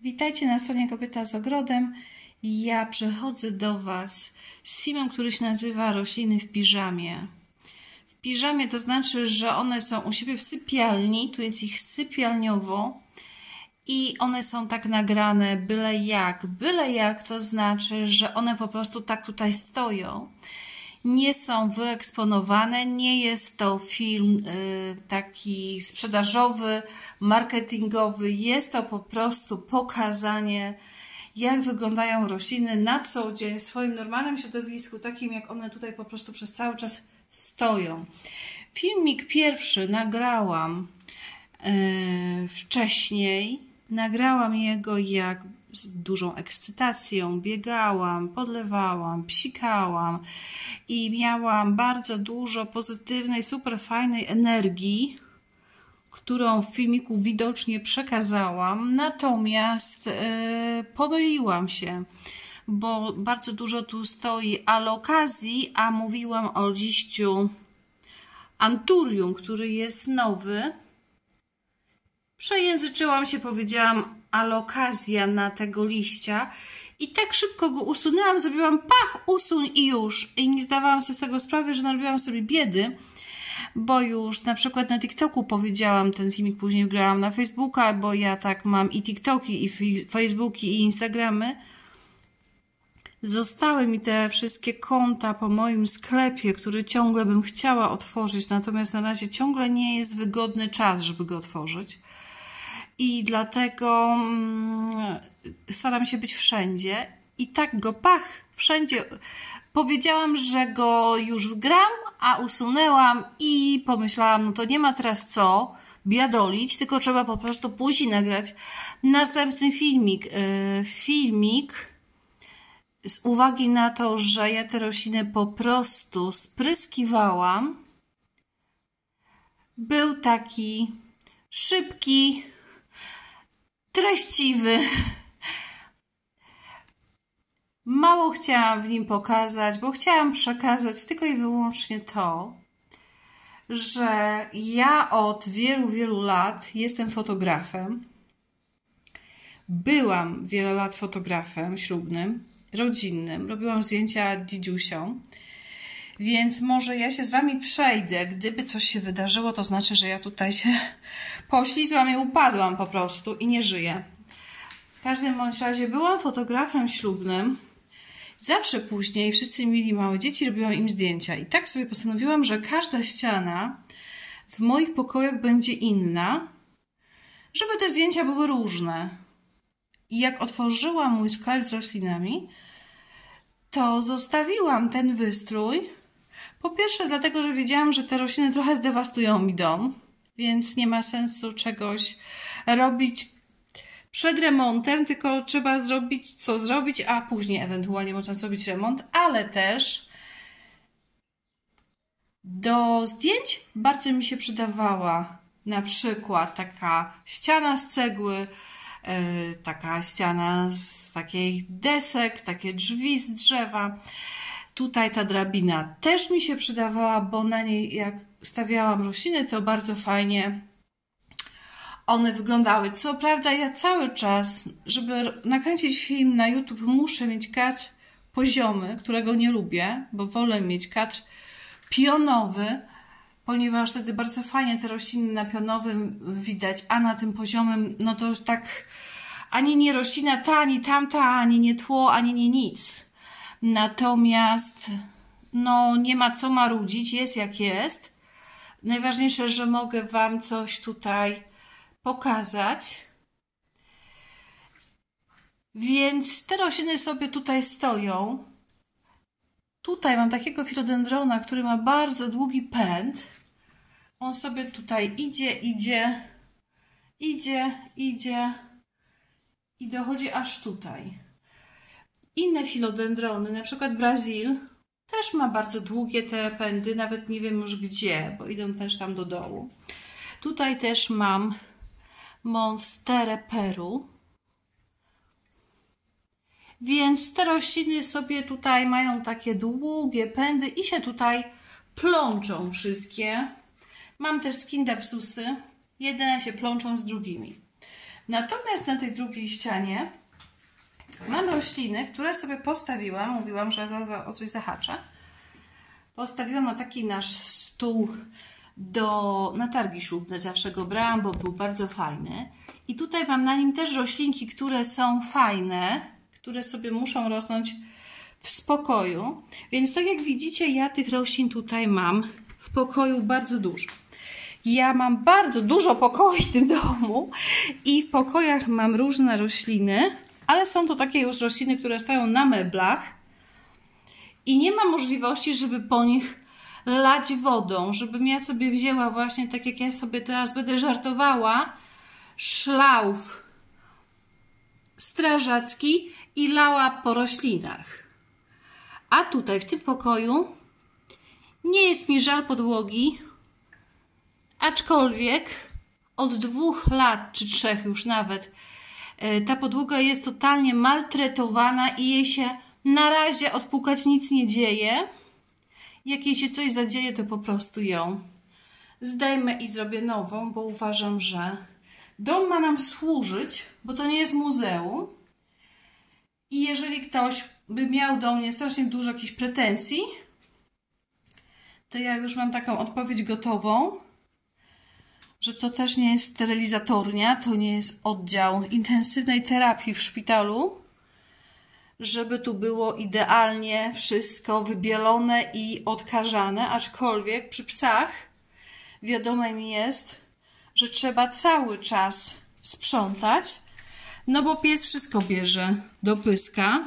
Witajcie na stronie Kobieta z Ogrodem. Ja przychodzę do Was z filmem, który się nazywa Rośliny w piżamie. W piżamie to znaczy, że one są u siebie w sypialni, tu jest ich sypialniowo i one są tak nagrane byle jak. Byle jak to znaczy, że one po prostu tak tutaj stoją nie są wyeksponowane, nie jest to film y, taki sprzedażowy, marketingowy, jest to po prostu pokazanie, jak wyglądają rośliny na co dzień w swoim normalnym środowisku, takim jak one tutaj po prostu przez cały czas stoją. Filmik pierwszy nagrałam yy, wcześniej. Nagrałam jego, jak z dużą ekscytacją biegałam, podlewałam, psikałam i miałam bardzo dużo pozytywnej, super fajnej energii, którą w filmiku widocznie przekazałam. Natomiast yy, pomyliłam się, bo bardzo dużo tu stoi alokazji, a mówiłam o liściu anturium, który jest nowy. Przejęzyczyłam się, powiedziałam alokazja na tego liścia i tak szybko go usunęłam, zrobiłam pach, usuń i już. I nie zdawałam sobie z tego sprawy, że narobiłam sobie biedy, bo już na przykład na TikToku powiedziałam, ten filmik później wgrałam na Facebooka, bo ja tak mam i TikToki, i Facebooki, i Instagramy. Zostały mi te wszystkie konta po moim sklepie, który ciągle bym chciała otworzyć, natomiast na razie ciągle nie jest wygodny czas, żeby go otworzyć i dlatego mm, staram się być wszędzie. I tak go pach, wszędzie. Powiedziałam, że go już gram, a usunęłam i pomyślałam, no to nie ma teraz co biadolić, tylko trzeba po prostu później nagrać następny filmik. E, filmik z uwagi na to, że ja te rośliny po prostu spryskiwałam, był taki szybki, treściwy. Mało chciałam w nim pokazać, bo chciałam przekazać tylko i wyłącznie to, że ja od wielu, wielu lat jestem fotografem. Byłam wiele lat fotografem ślubnym, rodzinnym. Robiłam zdjęcia dzidziusią. Więc może ja się z Wami przejdę. Gdyby coś się wydarzyło, to znaczy, że ja tutaj się poślizłam i upadłam po prostu i nie żyję. W każdym bądź razie byłam fotografem ślubnym. Zawsze później wszyscy mieli małe dzieci, robiłam im zdjęcia. I tak sobie postanowiłam, że każda ściana w moich pokojach będzie inna, żeby te zdjęcia były różne. I jak otworzyłam mój sklep z roślinami, to zostawiłam ten wystrój po pierwsze, dlatego, że wiedziałam, że te rośliny trochę zdewastują mi dom, więc nie ma sensu czegoś robić przed remontem, tylko trzeba zrobić co zrobić, a później ewentualnie można zrobić remont, ale też do zdjęć bardzo mi się przydawała na przykład taka ściana z cegły, yy, taka ściana z takich desek, takie drzwi z drzewa. Tutaj ta drabina też mi się przydawała, bo na niej jak stawiałam rośliny, to bardzo fajnie one wyglądały. Co prawda ja cały czas, żeby nakręcić film na YouTube, muszę mieć kadr poziomy, którego nie lubię, bo wolę mieć kadr pionowy, ponieważ wtedy bardzo fajnie te rośliny na pionowym widać, a na tym poziomym, no to już tak ani nie roślina ta, ani tamta, ani nie tło, ani nie nic. Natomiast no, nie ma co marudzić, jest jak jest. Najważniejsze, że mogę Wam coś tutaj pokazać. Więc te rośliny sobie tutaj stoją. Tutaj mam takiego filodendrona, który ma bardzo długi pęd. On sobie tutaj idzie, idzie, idzie, idzie i dochodzi aż tutaj. Inne filodendrony, na przykład Brazil, też ma bardzo długie te pędy, nawet nie wiem już gdzie, bo idą też tam do dołu. Tutaj też mam Monsterę Peru. Więc te rośliny sobie tutaj mają takie długie pędy i się tutaj plączą wszystkie. Mam też skindapsusy. Jedne się plączą z drugimi. Natomiast na tej drugiej ścianie mam rośliny, które sobie postawiłam. Mówiłam, że za, o coś zahaczę. Postawiłam na taki nasz stół do, na targi ślubne. Zawsze go brałam, bo był bardzo fajny. I tutaj mam na nim też roślinki, które są fajne, które sobie muszą rosnąć w spokoju. Więc tak jak widzicie, ja tych roślin tutaj mam w pokoju bardzo dużo. Ja mam bardzo dużo pokoi w tym domu i w pokojach mam różne rośliny, ale są to takie już rośliny, które stoją na meblach i nie ma możliwości, żeby po nich lać wodą, żebym ja sobie wzięła właśnie tak jak ja sobie teraz będę żartowała, szlauf strażacki i lała po roślinach. A tutaj w tym pokoju nie jest mi żal podłogi, aczkolwiek od dwóch lat, czy trzech już nawet, ta podłoga jest totalnie maltretowana i jej się na razie odpukać nic nie dzieje. Jak jej się coś zadzieje, to po prostu ją zdejmę i zrobię nową, bo uważam, że dom ma nam służyć, bo to nie jest muzeum. I jeżeli ktoś by miał do mnie strasznie dużo jakichś pretensji, to ja już mam taką odpowiedź gotową, że to też nie jest sterylizatornia, to nie jest oddział intensywnej terapii w szpitalu, żeby tu było idealnie wszystko wybielone i odkażane, aczkolwiek przy psach wiadome mi jest, że trzeba cały czas sprzątać, no bo pies wszystko bierze do pyska,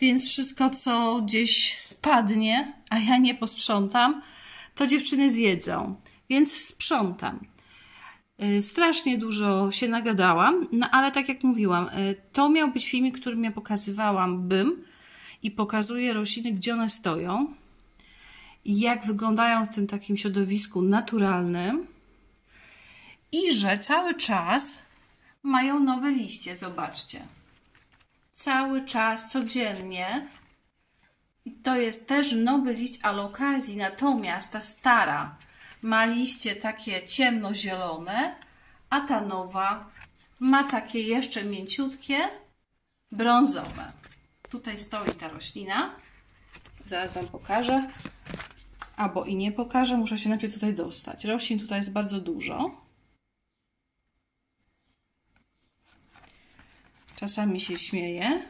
więc wszystko, co gdzieś spadnie, a ja nie posprzątam, to dziewczyny zjedzą. Więc sprzątam. Y, strasznie dużo się nagadałam, no ale tak jak mówiłam, y, to miał być filmik, którym ja pokazywałam bym i pokazuję rośliny, gdzie one stoją, jak wyglądają w tym takim środowisku naturalnym i że cały czas mają nowe liście, zobaczcie cały czas, codziennie. I to jest też nowy liść alokazji, natomiast ta stara ma liście takie ciemnozielone, a ta nowa ma takie jeszcze mięciutkie, brązowe. Tutaj stoi ta roślina. Zaraz Wam pokażę. Albo i nie pokażę, muszę się najpierw tutaj dostać. Roślin tutaj jest bardzo dużo. Czasami się śmieję,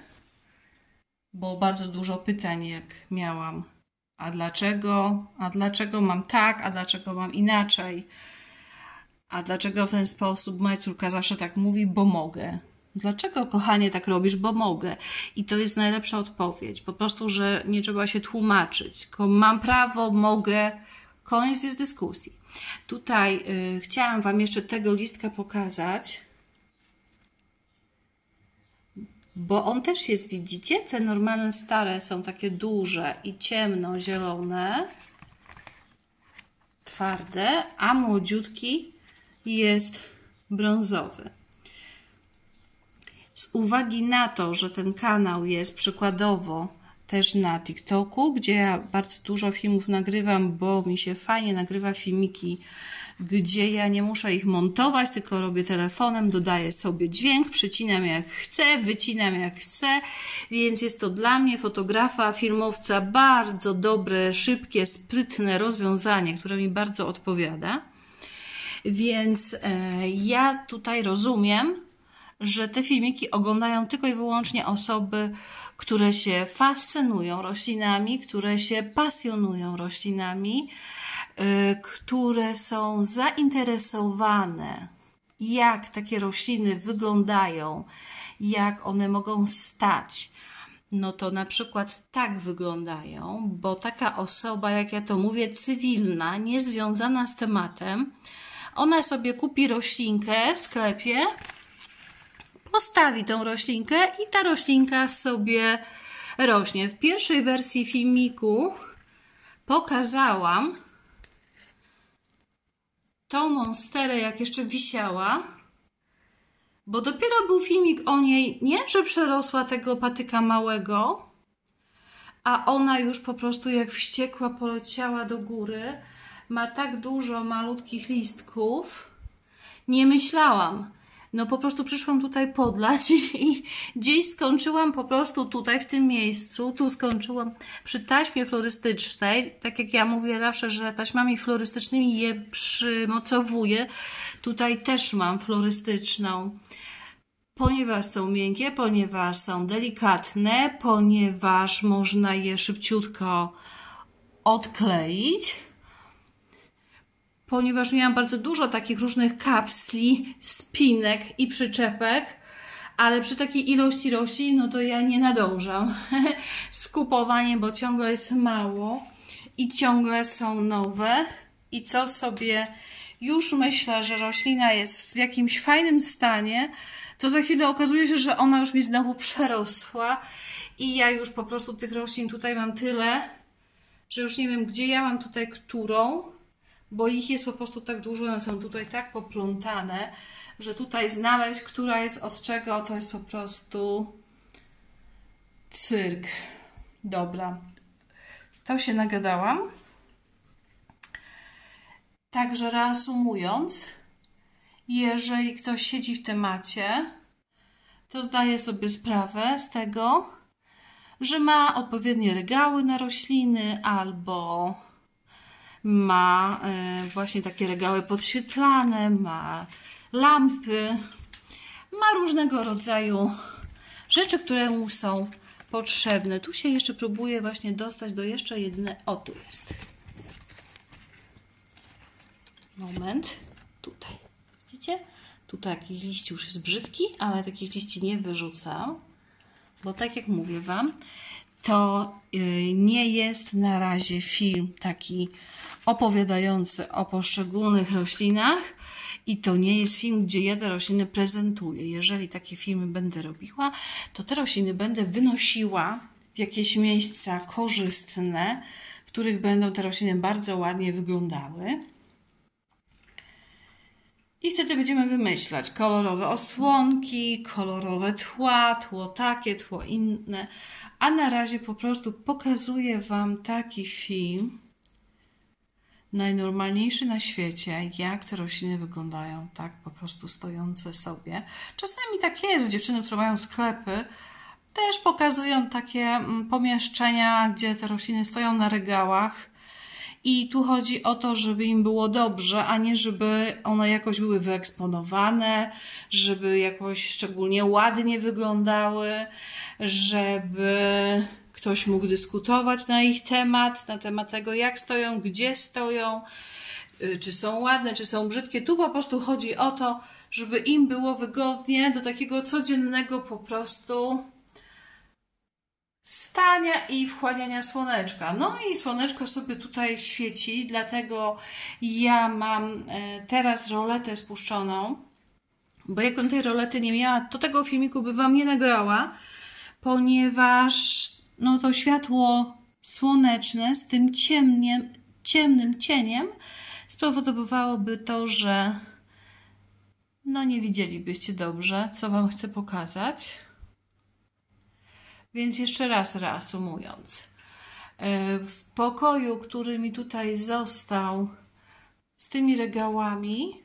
bo bardzo dużo pytań, jak miałam. A dlaczego? A dlaczego mam tak? A dlaczego mam inaczej? A dlaczego w ten sposób? Moja córka zawsze tak mówi, bo mogę. Dlaczego, kochanie, tak robisz? Bo mogę. I to jest najlepsza odpowiedź. Po prostu, że nie trzeba się tłumaczyć. Mam prawo, mogę. Koniec jest dyskusji. Tutaj y, chciałam Wam jeszcze tego listka pokazać bo on też jest, widzicie, te normalne stare są takie duże i ciemno-zielone, twarde, a młodziutki jest brązowy. Z uwagi na to, że ten kanał jest przykładowo też na TikToku, gdzie ja bardzo dużo filmów nagrywam, bo mi się fajnie nagrywa filmiki gdzie ja nie muszę ich montować, tylko robię telefonem, dodaję sobie dźwięk, przycinam jak chcę, wycinam jak chcę, więc jest to dla mnie, fotografa, filmowca, bardzo dobre, szybkie, sprytne rozwiązanie, które mi bardzo odpowiada. Więc e, ja tutaj rozumiem, że te filmiki oglądają tylko i wyłącznie osoby, które się fascynują roślinami, które się pasjonują roślinami, które są zainteresowane, jak takie rośliny wyglądają, jak one mogą stać, no to na przykład tak wyglądają, bo taka osoba, jak ja to mówię, cywilna, niezwiązana z tematem, ona sobie kupi roślinkę w sklepie, postawi tą roślinkę i ta roślinka sobie rośnie. W pierwszej wersji filmiku pokazałam, tą monsterę, jak jeszcze wisiała, bo dopiero był filmik o niej, nie, że przerosła tego patyka małego, a ona już po prostu jak wściekła poleciała do góry. Ma tak dużo malutkich listków. Nie myślałam, no po prostu przyszłam tutaj podlać i gdzieś skończyłam po prostu tutaj w tym miejscu, tu skończyłam przy taśmie florystycznej, tak jak ja mówię zawsze, że taśmami florystycznymi je przymocowuję, tutaj też mam florystyczną, ponieważ są miękkie, ponieważ są delikatne, ponieważ można je szybciutko odkleić ponieważ miałam bardzo dużo takich różnych kapsli, spinek i przyczepek, ale przy takiej ilości roślin, no to ja nie nadążam z kupowaniem, bo ciągle jest mało i ciągle są nowe. I co sobie już myślę, że roślina jest w jakimś fajnym stanie, to za chwilę okazuje się, że ona już mi znowu przerosła i ja już po prostu tych roślin tutaj mam tyle, że już nie wiem, gdzie ja mam tutaj którą bo ich jest po prostu tak dużo, one są tutaj tak poplątane, że tutaj znaleźć, która jest od czego, to jest po prostu cyrk. Dobra, to się nagadałam. Także reasumując, jeżeli ktoś siedzi w temacie, to zdaje sobie sprawę z tego, że ma odpowiednie regały na rośliny albo ma e, właśnie takie regały podświetlane, ma lampy, ma różnego rodzaju rzeczy, które mu są potrzebne. Tu się jeszcze próbuję właśnie dostać do jeszcze jednej. O, tu jest. Moment. Tutaj. Widzicie? Tutaj jakiś liść już jest brzydki, ale takich liści nie wyrzucam, bo tak jak mówię Wam, to y, nie jest na razie film taki opowiadający o poszczególnych roślinach i to nie jest film, gdzie ja te rośliny prezentuję. Jeżeli takie filmy będę robiła, to te rośliny będę wynosiła w jakieś miejsca korzystne, w których będą te rośliny bardzo ładnie wyglądały. I wtedy będziemy wymyślać kolorowe osłonki, kolorowe tła, tło takie, tło inne. A na razie po prostu pokazuję Wam taki film, najnormalniejszy na świecie, jak te rośliny wyglądają, tak po prostu stojące sobie. Czasami tak jest, dziewczyny, które mają sklepy, też pokazują takie mm, pomieszczenia, gdzie te rośliny stoją na regałach. I tu chodzi o to, żeby im było dobrze, a nie żeby one jakoś były wyeksponowane, żeby jakoś szczególnie ładnie wyglądały, żeby ktoś mógł dyskutować na ich temat, na temat tego, jak stoją, gdzie stoją, y, czy są ładne, czy są brzydkie. Tu po prostu chodzi o to, żeby im było wygodnie do takiego codziennego po prostu stania i wchłaniania słoneczka. No i słoneczko sobie tutaj świeci, dlatego ja mam e, teraz roletę spuszczoną, bo jak on tej rolety nie miała, to tego filmiku by Wam nie nagrała, ponieważ no to światło słoneczne z tym ciemniem, ciemnym cieniem spowodowałoby to, że no nie widzielibyście dobrze, co Wam chcę pokazać. Więc jeszcze raz reasumując. W pokoju, który mi tutaj został z tymi regałami,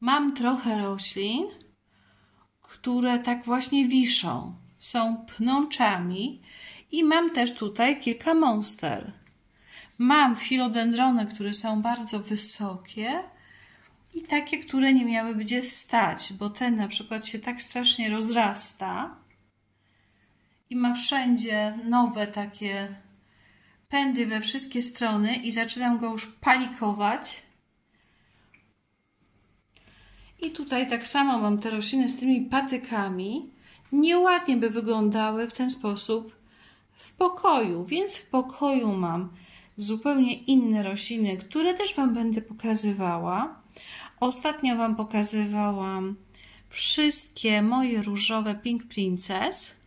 mam trochę roślin, które tak właśnie wiszą. Są pnączami i mam też tutaj kilka monster. Mam filodendrony, które są bardzo wysokie i takie, które nie miały gdzie stać, bo ten na przykład się tak strasznie rozrasta i ma wszędzie nowe takie pędy we wszystkie strony i zaczynam go już palikować. I tutaj tak samo mam te rośliny z tymi patykami. Nieładnie by wyglądały w ten sposób w pokoju, więc w pokoju mam zupełnie inne rośliny, które też Wam będę pokazywała. Ostatnio Wam pokazywałam wszystkie moje różowe Pink Princess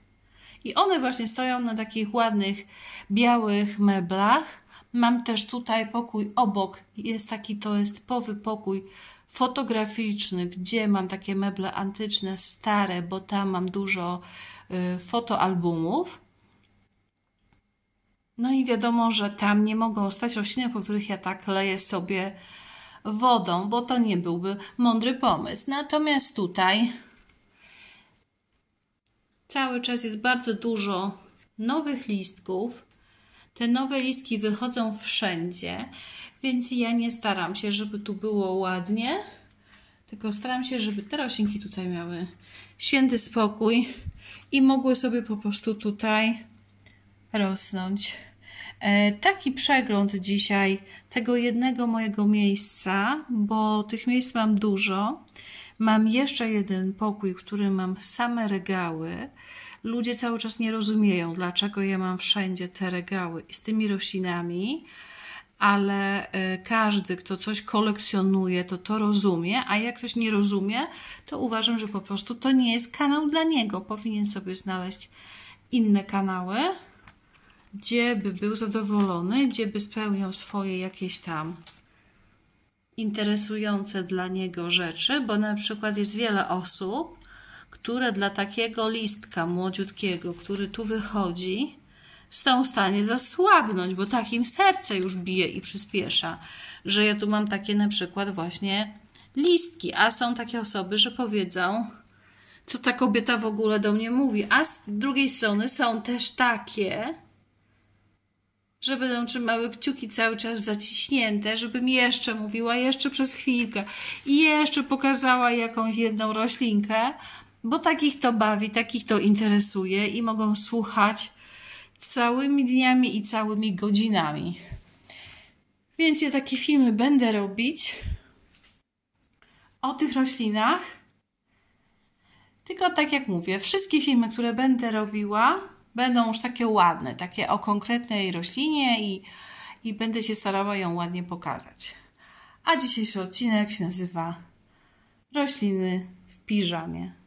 i one właśnie stoją na takich ładnych białych meblach. Mam też tutaj pokój obok, jest taki, to jest typowy pokój fotograficzny, gdzie mam takie meble antyczne, stare, bo tam mam dużo y, fotoalbumów. No i wiadomo, że tam nie mogą stać rośliny, po których ja tak leję sobie wodą, bo to nie byłby mądry pomysł. Natomiast tutaj cały czas jest bardzo dużo nowych listków. Te nowe listki wychodzą wszędzie, więc ja nie staram się, żeby tu było ładnie, tylko staram się, żeby te roślinki tutaj miały święty spokój i mogły sobie po prostu tutaj rosnąć. E, taki przegląd dzisiaj tego jednego mojego miejsca, bo tych miejsc mam dużo. Mam jeszcze jeden pokój, w którym mam same regały. Ludzie cały czas nie rozumieją, dlaczego ja mam wszędzie te regały z tymi roślinami, ale e, każdy, kto coś kolekcjonuje, to to rozumie, a jak ktoś nie rozumie, to uważam, że po prostu to nie jest kanał dla niego. Powinien sobie znaleźć inne kanały gdzie by był zadowolony, gdzie by spełniał swoje jakieś tam interesujące dla niego rzeczy, bo na przykład jest wiele osób, które dla takiego listka młodziutkiego, który tu wychodzi, są w stanie zasłabnąć, bo takim serce już bije i przyspiesza, że ja tu mam takie na przykład właśnie listki, a są takie osoby, że powiedzą, co ta kobieta w ogóle do mnie mówi, a z drugiej strony są też takie, że będą trzymały kciuki cały czas zaciśnięte, żebym jeszcze mówiła, jeszcze przez chwilkę i jeszcze pokazała jakąś jedną roślinkę, bo takich to bawi, takich to interesuje i mogą słuchać całymi dniami i całymi godzinami. Więc ja takie filmy będę robić o tych roślinach. Tylko tak jak mówię, wszystkie filmy, które będę robiła, będą już takie ładne, takie o konkretnej roślinie i, i będę się starała ją ładnie pokazać. A dzisiejszy odcinek się nazywa Rośliny w piżamie.